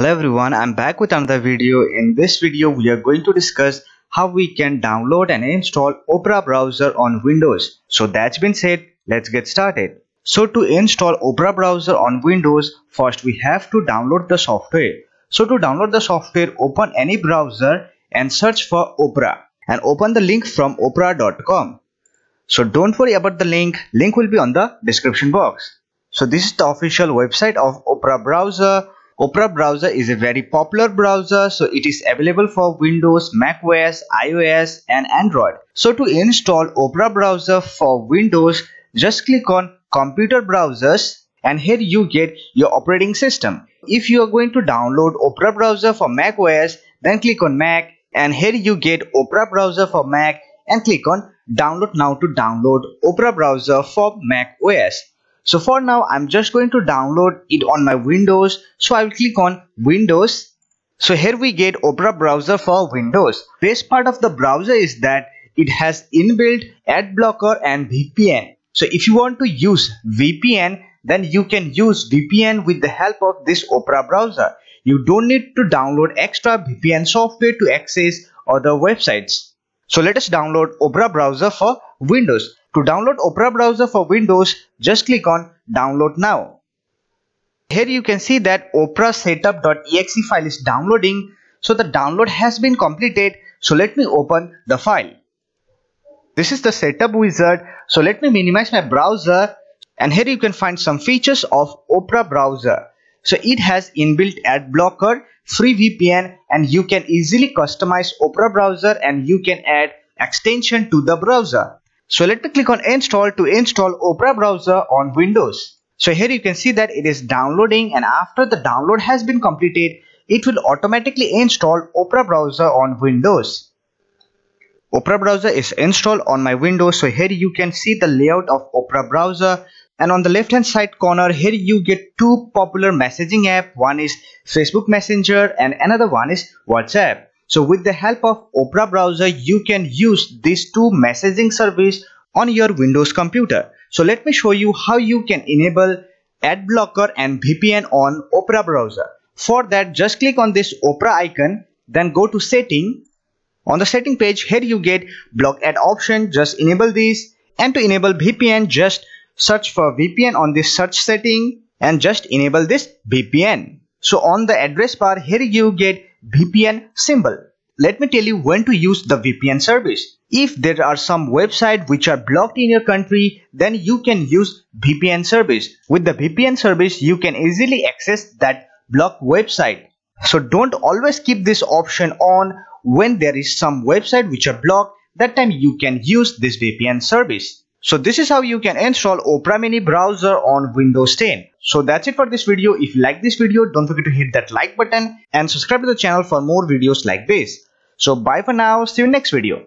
Hello everyone, I'm back with another video. In this video, we are going to discuss how we can download and install Opera browser on Windows. So that's been said, let's get started. So to install Opera browser on Windows, first we have to download the software. So to download the software, open any browser and search for Opera and open the link from opera.com. So don't worry about the link, link will be on the description box. So this is the official website of Opera browser Opera browser is a very popular browser so it is available for Windows, macOS, iOS and Android. So to install Opera browser for Windows just click on computer browsers and here you get your operating system. If you are going to download Opera browser for macOS then click on Mac and here you get Opera browser for Mac and click on download now to download Opera browser for Mac OS. So for now, I'm just going to download it on my Windows. So I will click on Windows. So here we get Opera browser for Windows. Best part of the browser is that it has inbuilt ad blocker and VPN. So if you want to use VPN, then you can use VPN with the help of this Opera browser. You don't need to download extra VPN software to access other websites. So let us download Opera browser for Windows. To download Opera browser for Windows, just click on download now. Here you can see that opera setup.exe file is downloading. So the download has been completed. So let me open the file. This is the setup wizard. So let me minimize my browser and here you can find some features of Opera browser. So it has inbuilt ad blocker, free VPN and you can easily customize Opera browser and you can add extension to the browser. So let me click on install to install Opera browser on Windows. So here you can see that it is downloading and after the download has been completed, it will automatically install Opera browser on Windows. Opera browser is installed on my Windows. So here you can see the layout of Opera browser and on the left hand side corner here you get two popular messaging app. One is Facebook Messenger and another one is WhatsApp. So with the help of Opera browser, you can use these two messaging service on your Windows computer. So let me show you how you can enable ad blocker and VPN on Opera browser. For that, just click on this Opera icon, then go to setting. On the setting page, here you get block ad option, just enable this. And to enable VPN, just search for VPN on this search setting and just enable this VPN. So on the address bar, here you get VPN symbol. Let me tell you when to use the VPN service. If there are some websites which are blocked in your country, then you can use VPN service. With the VPN service, you can easily access that blocked website. So don't always keep this option on when there is some website which are blocked. That time you can use this VPN service. So this is how you can install Opera Mini browser on Windows 10. So that's it for this video. If you like this video, don't forget to hit that like button and subscribe to the channel for more videos like this. So bye for now. See you next video.